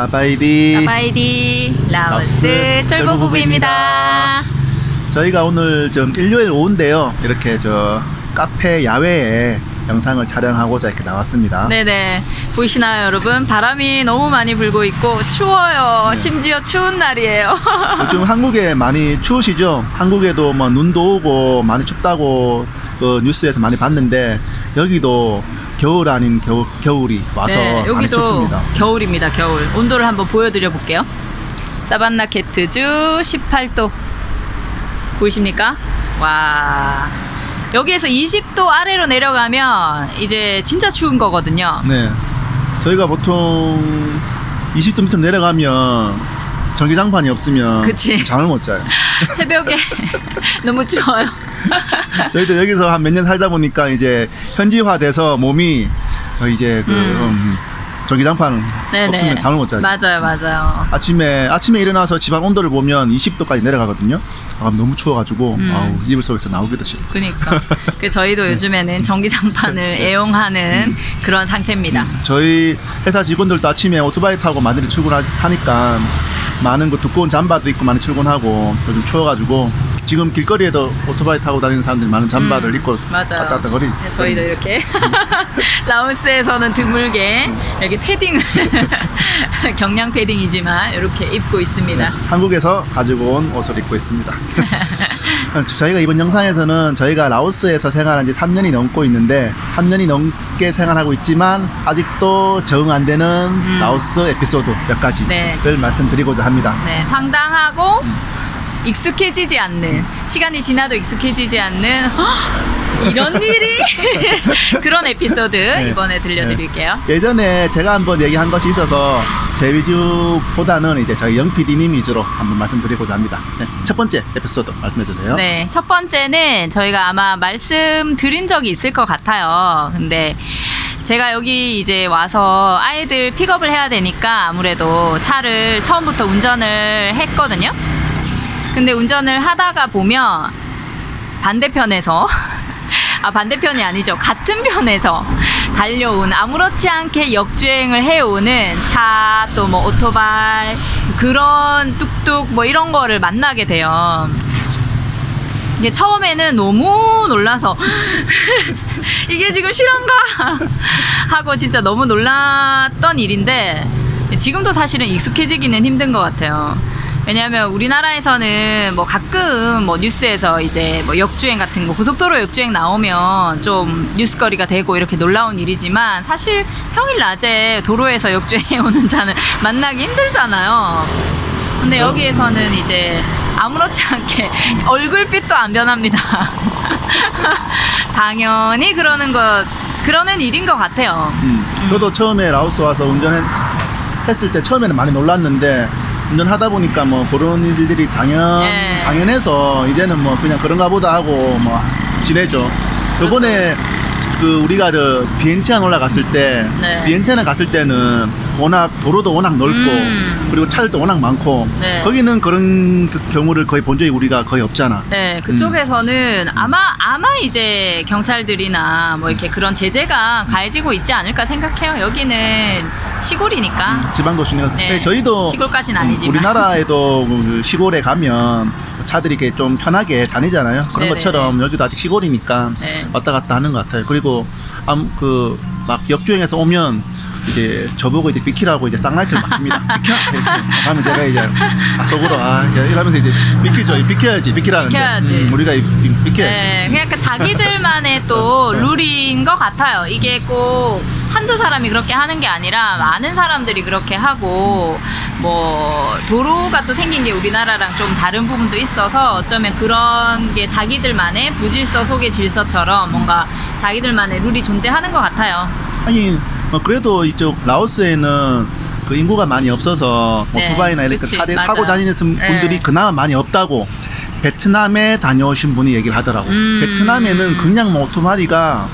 나바이디. 나바이디. 라오스 쫄보 부부입니다. 저희가 오늘 좀 일요일 오후인데요. 이렇게 저 카페 야외에 영상을 촬영하고자 이렇게 나왔습니다. 네네. 보이시나요 여러분? 바람이 너무 많이 불고 있고 추워요. 네. 심지어 추운 날이에요. 요즘 한국에 많이 추우시죠? 한국에도 뭐 눈도 오고 많이 춥다고 그 뉴스에서 많이 봤는데 여기도 겨울 아닌 겨울, 겨울이 와서 네 여기도 춥습니다. 겨울입니다 겨울. 온도를 한번 보여드려 볼게요. 사반나 케트주 18도. 보이십니까? 와. 여기에서 20도 아래로 내려가면 이제 진짜 추운 거거든요. 네. 저희가 보통 20도 밑으로 내려가면 전기장판이 없으면 그치. 잠을 못 자요. 새벽에 너무 추워요 저희도 여기서 한 몇 년 살다 보니까 이제 현지화돼서 몸이 어, 이제 그 음. 음, 전기장판 없으면 잠을 못 자요. 맞아요 맞아요 아침에 아침에 일어나서 집안 온도를 보면 20도까지 내려가거든요. 아, 너무 추워가지고 음. 아우, 이불 속에서 나오기도 싫어. 그니까 그 저희도 네. 요즘에는 전기장판을 애용하는 그런 상태입니다. 저희 회사 직원들도 아침에 오토바이 타고 많이 출근하니까 많은 그 두꺼운 잠바도 입고 많이 출근하고 요즘 추워가지고 지금 길거리에도 오토바이 타고 다니는 사람들이 많은 잠바를 음, 입고 맞아요. 왔다 갔다 거리. 네, 저희도 이렇게 라오스에서는 드물게 여기 패딩을 경량 패딩이지만 이렇게 입고 있습니다. 한국에서 가지고 온 옷을 입고 있습니다. 저희가 이번 영상에서는 저희가 라오스에서 생활한 지 3년이 넘고 있는데 3년이 넘게 생활하고 있지만 아직도 적응 안 되는 라오스 에피소드 몇 가지를 네. 말씀드리고자 합니다. 네, 황당하고 익숙해지지 않는 시간이 지나도 익숙해지지 않는 "헉, 이런 일이 그런 에피소드 이번에 들려드릴게요. 네. 예전에 제가 한번 얘기한 것이 있어서 제 위주보다는 이제 저희 영 PD님 위주로 한번 말씀드리고자 합니다. 네, 첫 번째 에피소드 말씀해 주세요. 네, 첫 번째는 저희가 아마 말씀드린 적이 있을 것 같아요. 근데 제가 여기 이제 와서 아이들 픽업을 해야 되니까 아무래도 차를 처음부터 운전을 했거든요. 근데 운전을 하다가 보면 반대편에서 아 반대편이 아니죠 같은 편에서 달려온 아무렇지 않게 역주행을 해오는 차 또 뭐 오토바이 그런 뚝뚝 뭐 이런 거를 만나게 돼요. 이게 처음에는 너무 놀라서 이게 지금 실화인가 하고 진짜 너무 놀랐던 일인데 지금도 사실은 익숙해지기는 힘든 것 같아요. 왜냐하면 우리나라에서는 뭐 가끔 뭐 뉴스에서 이제 뭐 역주행 같은 거 고속도로 역주행 나오면 좀 뉴스거리가 되고 이렇게 놀라운 일이지만 사실 평일 낮에 도로에서 역주행해 오는 차는 만나기 힘들잖아요. 근데 여기에서는 이제 아무렇지 않게 얼굴빛도 안 변합니다. 당연히 그러는 것 그러는 일인 것 같아요. 음, 저도 처음에 라오스 와서 운전했을 때 처음에는 많이 놀랐는데 운전하다 보니까 뭐 그런 일들이 당연 예. 당연해서 이제는 뭐 그냥 그런가 보다 하고 뭐 지내죠. 요번에 그 우리가 저 비엔티안 올라갔을 때 네. 비엔티안에 갔을 때는 워낙 도로도 워낙 넓고 음. 그리고 차들도 워낙 많고 네. 거기는 그런 그 경우를 거의 본 적이 우리가 거의 없잖아. 네, 그쪽에서는 아마 아마 이제 경찰들이나 뭐 이렇게 그런 제재가 가해지고 있지 않을까 생각해요. 여기는 시골이니까. 지방 도시는 네, 네, 저희도 시골까지는 음, 아니지만. 우리나라에도 그 시골에 가면 차들이 이렇게 좀 편하게 다니잖아요. 그런 네네네. 것처럼 여기도 아직 시골이니까 네. 왔다 갔다 하는 것 같아요. 그리고 그 막 역주행해서 오면 이제 저보고 이제 비키라고 이제 쌍라이트를 막힙니다. 비켜 이렇게 하면 제가 이제 아, 속으로 아 이러면서 이제 비키죠. 비켜야지 비키라는데 비켜야지. 음, 우리가 비켜야지. 네, 그냥 그 자기들만의 또 룰인 것 같아요. 이게 꼭 한두 사람이 그렇게 하는 게 아니라 많은 사람들이 그렇게 하고 뭐 도로가 또 생긴 게 우리나라랑 좀 다른 부분도 있어서 어쩌면 그런 게 자기들만의 부질서 속의 질서처럼 뭔가 자기들만의 룰이 존재하는 것 같아요. 아니 뭐 그래도 이쪽 라오스에는 그 인구가 많이 없어서 네, 오토바이나 이렇게 그치, 차를 맞아. 타고 다니는 분- 네. 분들이 그나마 많이 없다고 베트남에 다녀오신 분이 얘기를 하더라고. 음. 베트남에는 그냥 뭐 오토바이가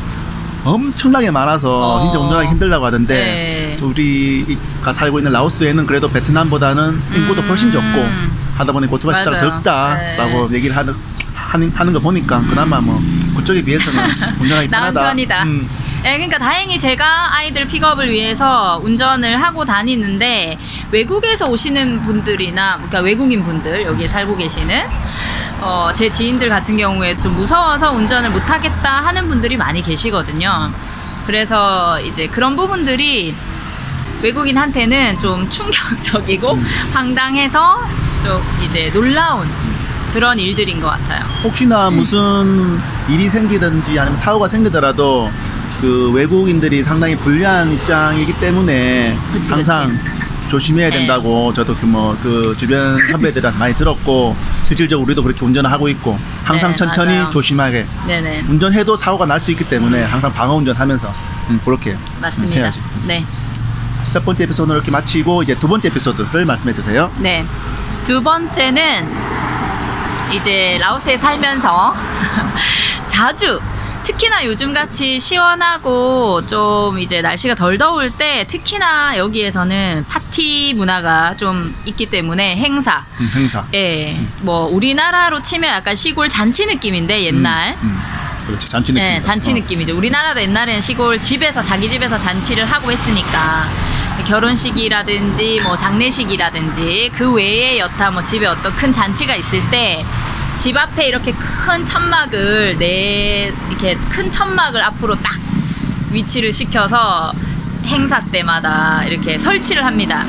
엄청나게 많아서 어. 진짜 운전하기 힘들다고 하던데 네. 우리가 살고 있는 라오스에는 그래도 베트남보다는 인구도 훨씬 음. 적고 하다 보니 오토바이 숫자가. 적다라고 네. 얘기를 하는 하는, 하는 거 보니까 그나마 뭐 그쪽에 비해서는 운전하기 편하다. 음. 예, 그러니까 다행히 제가 아이들 픽업을 위해서 운전을 하고 다니는데 외국에서 오시는 분들이나 그러니까 외국인 분들 여기에 살고 계시는 어, 제 지인들 같은 경우에 좀 무서워서 운전을 못 하겠다 하는 분들이 많이 계시거든요. 그래서 이제 그런 부분들이 외국인한테는 좀 충격적이고 음. 황당해서 좀 이제 놀라운 그런 일들인 것 같아요. 혹시나 무슨 일이 생기든지 아니면 사고가 생기더라도 그 외국인들이 상당히 불리한 입장이기 때문에 그치, 항상 조심해야 네. 된다고 저도 그 뭐 그 주변 선배들한테 많이 들었고 실질적으로 우리도 그렇게 운전을 하고 있고 항상 네, 천천히 맞아요. 조심하게 네네. 운전해도 사고가 날 수 있기 때문에 항상 방어 운전하면서 음, 그렇게 맞습니다. 해야지. 네. 첫 번째 에피소드는 이렇게 마치고 이제 두 번째 에피소드를 말씀해 주세요. 네. 두 번째는 이제 라오스에 살면서 자주 특히나 요즘 같이 시원하고 좀 이제 날씨가 덜 더울 때 특히나 여기에서는 파티 문화가 좀 있기 때문에 행사 음, 행사. 예, 뭐 우리나라로 치면 약간 시골 잔치 느낌인데 옛날 음, 음. 그렇지 잔치 느낌. 네, 잔치 느낌이죠. 우리나라도 옛날에는 시골 집에서 자기 집에서 잔치를 하고 했으니까 결혼식이라든지 뭐 장례식이라든지 그 외에 여타 뭐 집에 어떤 큰 잔치가 있을 때 집 앞에 이렇게 큰 천막을 내 이렇게 큰 천막을 앞으로 딱 위치를 시켜서 행사 때마다 이렇게 설치를 합니다.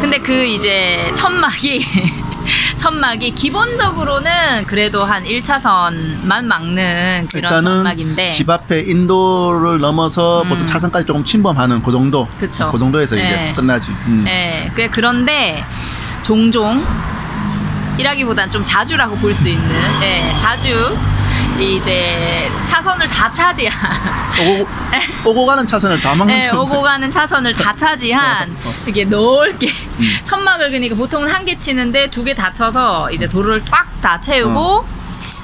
근데 그 이제 천막이 천막이 기본적으로는 그래도 한 1차선만 막는 그런 일단은 천막인데 집 앞에 인도를 넘어서 음. 보통 차선까지 조금 침범하는 그 정도. 그쵸. 그 정도에서 네. 이제 끝나지. 음. 예, 그 그런데 종종 이라기보단 좀 자주라고 볼 수 있는 예, 자주 이제 차선을 다 차지한 오고, 오고 가는 차선을 다 막는 네, 천- 오고 가는 차선을 다 차지한 어, 어. 이게 넓게 음. 천막을 그러니까 보통은 한 개 치는데 두 개 다 쳐서 이제 도로를 꽉 다 채우고 어.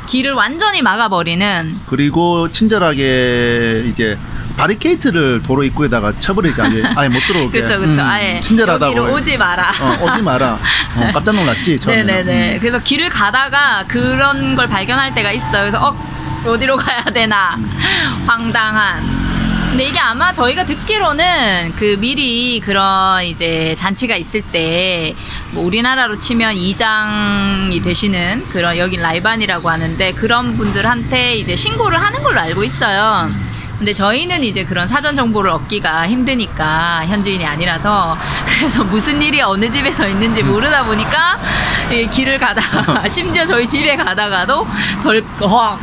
길을 완전히 막아버리는 그리고 친절하게 이제 바리케이트를 도로 입구에다가 쳐버리지 아예, 아예 못 들어오게. 그쵸 그쵸 음, 아예 친절하다고. 여기로 오지 마라 어, 오지 마라. 어, 깜짝 놀랐지 처음에는. 네네네 음. 그래서 길을 가다가 그런 걸 발견할 때가 있어요 그래서 어 어디로 가야 되나 음. 황당한 근데 이게 아마 저희가 듣기로는 그 미리 그런 이제 잔치가 있을 때 뭐 우리나라로 치면 이장이 되시는 그런 여기 라이반이라고 하는데 그런 분들한테 이제 신고를 하는 걸로 알고 있어요. 근데 저희는 이제 그런 사전 정보를 얻기가 힘드니까 현지인이 아니라서 그래서 무슨 일이 어느 집에서 있는지 모르다 보니까 이 길을 가다가 심지어 저희 집에 가다가도 덜컥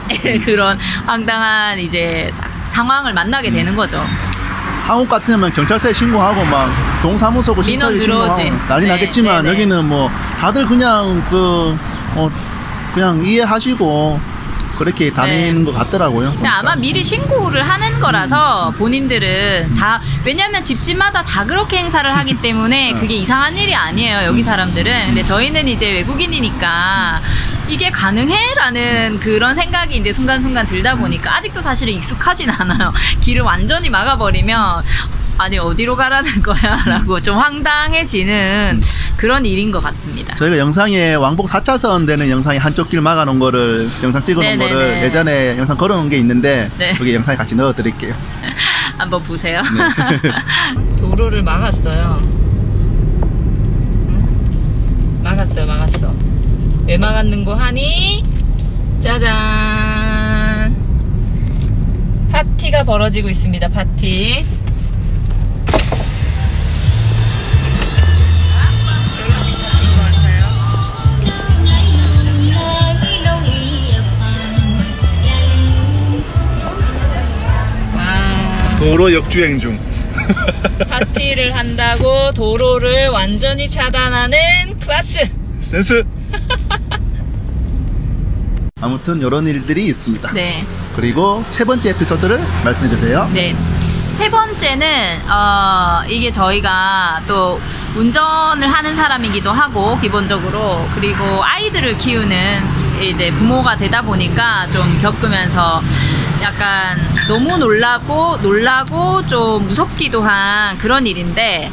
그런 황당한 이제 사- 상황을 만나게 되는 거죠. 한국 같으면 경찰서에 신고하고 막 동사무소고 신청에 신고하고. 난리 네, 나겠지만 네, 네. 여기는 뭐 다들 그냥 그 어, 그냥 이해하시고 그렇게 다니는 네. 것 같더라고요. 근데 아마 미리 신고를 하는 거라서 본인들은 다 왜냐하면 집집마다 다 그렇게 행사를 하기 때문에 그게 이상한 일이 아니에요 여기 사람들은. 근데 저희는 이제 외국인이니까 이게 가능해?라는 그런 생각이 이제 순간순간 들다 보니까 아직도 사실은 익숙하진 않아요. 길을 완전히 막아버리면 아니 어디로 가라는 거야라고 좀 황당해지는 그런 일인 것 같습니다. 저희가 영상에 왕복 4차선 되는 영상에 한쪽 길 막아놓은 거를 영상 찍어놓은 네네네. 거를 예전에 영상 걸어놓은 게 있는데 네. 여기 영상에 같이 넣어드릴게요. 한번 보세요. 도로를 막았어요. 응? 막았어요, 막았어. 왜 막았는 거 하니? 짜잔. 파티가 벌어지고 있습니다, 파티. 도로 역주행 중. 파티를 한다고 도로를 완전히 차단하는 클라스. 센스. 아무튼 이런 일들이 있습니다. 네. 그리고 세 번째 에피소드를 말씀해 주세요. 네. 세 번째는 어 이게 저희가 또 운전을 하는 사람이기도 하고 기본적으로 그리고 아이들을 키우는 이제 부모가 되다 보니까 좀 겪으면서 약간 너무 놀라고 놀라고 좀 무섭기도 한 그런 일인데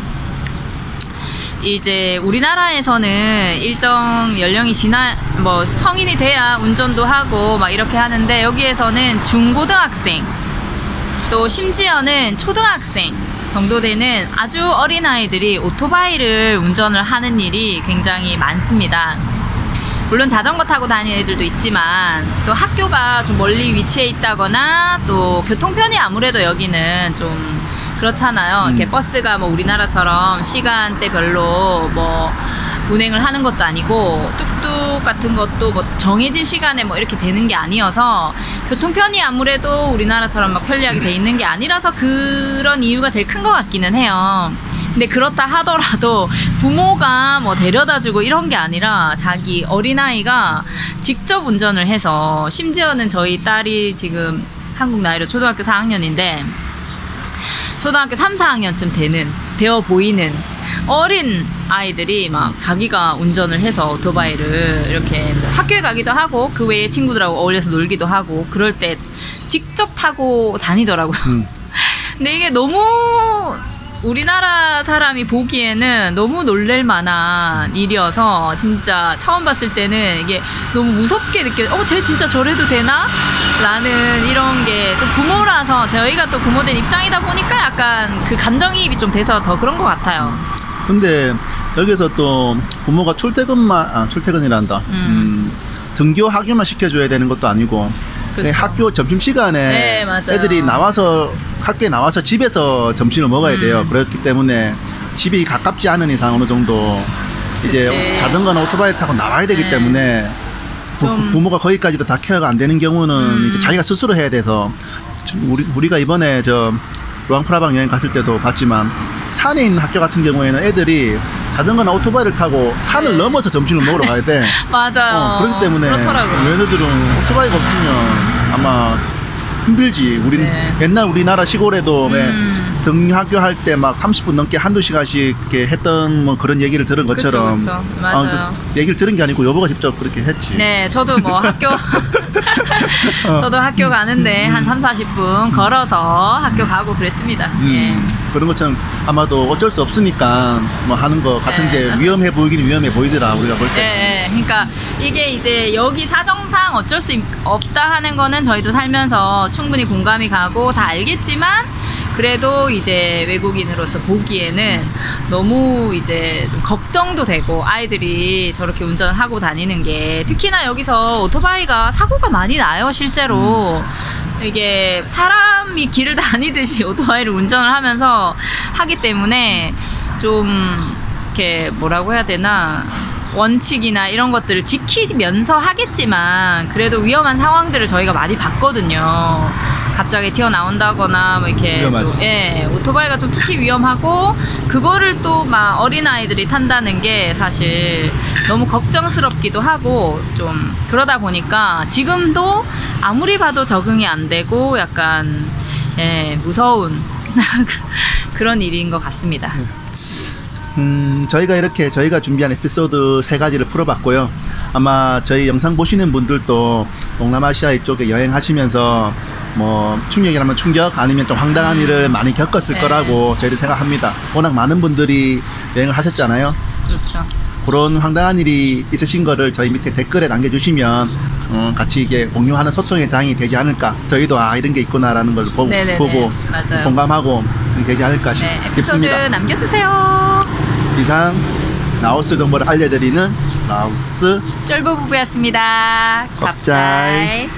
이제 우리나라에서는 일정 연령이 지나 뭐 성인이 돼야 운전도 하고 막 이렇게 하는데 여기에서는 중고등학생 또 심지어는 초등학생 정도 되는 아주 어린 아이들이 오토바이를 운전을 하는 일이 굉장히 많습니다. 물론 자전거 타고 다니는 애들도 있지만 또 학교가 좀 멀리 위치해 있다거나 또 교통편이 아무래도 여기는 좀 그렇잖아요. 이렇게 음. 버스가 뭐 우리나라처럼 시간대별로 뭐 운행을 하는 것도 아니고 뚝뚝 같은 것도 뭐 정해진 시간에 뭐 이렇게 되는 게 아니어서 교통편이 아무래도 우리나라처럼 막 편리하게 돼 있는 게 아니라서 그런 이유가 제일 큰 것 같기는 해요. 근데 그렇다 하더라도 부모가 뭐 데려다 주고 이런 게 아니라 자기 어린아이가 직접 운전을 해서 심지어는 저희 딸이 지금 한국 나이로 초등학교 4학년인데 초등학교 3, 4학년쯤 되는 되어 보이는 어린 아이들이 막 자기가 운전을 해서 오토바이를 이렇게 뭐 학교에 가기도 하고 그 외에 친구들하고 어울려서 놀기도 하고 그럴 때 직접 타고 다니더라고요. 음. 근데 이게 너무 우리나라 사람이 보기에는 너무 놀랄 만한 일이어서 진짜 처음 봤을 때는 이게 너무 무섭게 느껴. 어, 쟤 진짜 저래도 되나? 라는 이런 게 또 부모라서 저희가 또 부모된 입장이다 보니까 약간 그 감정이입이 좀 돼서 더 그런 것 같아요. 근데 여기서 또 부모가 출퇴근만 아 출퇴근이란다. 음. 등교 학교만 시켜줘야 되는 것도 아니고 그쵸. 예, 학교 점심 시간에 네. 애들이 나와서 학교에 나와서 집에서 점심을 먹어야 음. 돼요. 그렇기 때문에 집이 가깝지 않은 이상 어느 정도 이제 그치. 자전거나 오토바이 타고 나와야 되기 네. 때문에 부, 좀- 부모가 거기까지도 다 케어가 안 되는 경우는 음. 이제 자기가 스스로 해야 돼서 좀 우리 우리가 이번에 저 루앙프라방 여행 갔을 때도 봤지만 산에 있는 학교 같은 경우에는 애들이 자전거나 오토바이를 타고 산을 네. 넘어서 점심을 먹으러 가야 돼. 맞아요. 어, 그렇기 때문에 그렇더라고요. 얘네들은 오토바이가 없으면 아마 힘들지. 우리 네. 옛날 우리나라 시골에도 왜 음. 등하교 할 때 막 30분 넘게 한두 시간씩 이렇게 했던 뭐 그런 얘기를 들은 그쵸, 것처럼 그쵸. 맞아요. 아, 그 얘기를 들은 게 아니고 여보가 직접 그렇게 했지. 네, 저도 뭐 학교 저도 학교 가는데 한 3, 40분 걸어서 학교 가고 그랬습니다. 음, 그런 것처럼 아마도 어쩔 수 없으니까 뭐 하는 거 같은데 네, 맞아요. 위험해 보이긴 위험해 보이더라 우리가 볼 예. 때. 예, 예. 그러니까 이게 이제 여기 사정상 어쩔 수 없다 하는 거는 저희도 살면서 충분히 공감이 가고 다 알겠지만 그래도 이제 외국인으로서 보기에는 너무 이제 좀 걱정도 되고 아이들이 저렇게 운전을 하고 다니는 게 특히나 여기서 오토바이가 사고가 많이 나요 실제로 이게 사람이 길을 다니듯이 오토바이를 운전을 하면서 하기 때문에 좀 이렇게 뭐라고 해야 되나 원칙이나 이런 것들을 지키면서 하겠지만 그래도 위험한 상황들을 저희가 많이 봤거든요. 갑자기 튀어나온다거나 뭐 이렇게. 좀, 예 오토바이가 좀 특히 위험하고 그거를 또 막 어린 아이들이 탄다는 게 사실 너무 걱정스럽기도 하고 좀 그러다 보니까 지금도 아무리 봐도 적응이 안 되고 약간 예 무서운 그런 일인 것 같습니다. 음, 저희가 이렇게 저희가 준비한 에피소드 세 가지를 풀어봤고요. 아마 저희 영상 보시는 분들도 동남아시아 이쪽에 여행하시면서 뭐 충격이라면 충격 아니면 좀 황당한 일을 많이 겪었을 네. 거라고 저희도 생각합니다. 워낙 많은 분들이 여행을 하셨잖아요. 그렇죠. 그런 황당한 일이 있으신 거를 저희 밑에 댓글에 남겨주시면 어, 같이 이게 공유하는 소통의 장이 되지 않을까. 저희도 아 이런 게 있구나라는 걸 보, 네네네. 보고 맞아요. 공감하고 되지 않을까 싶, 네, 싶습니다. 남겨주세요. 이상 라오스 정보를 알려드리는 라오스 쫄보 부부였습니다. 갑자이.